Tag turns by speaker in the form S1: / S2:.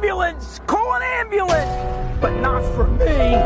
S1: Call an ambulance! Call an ambulance! But not for me!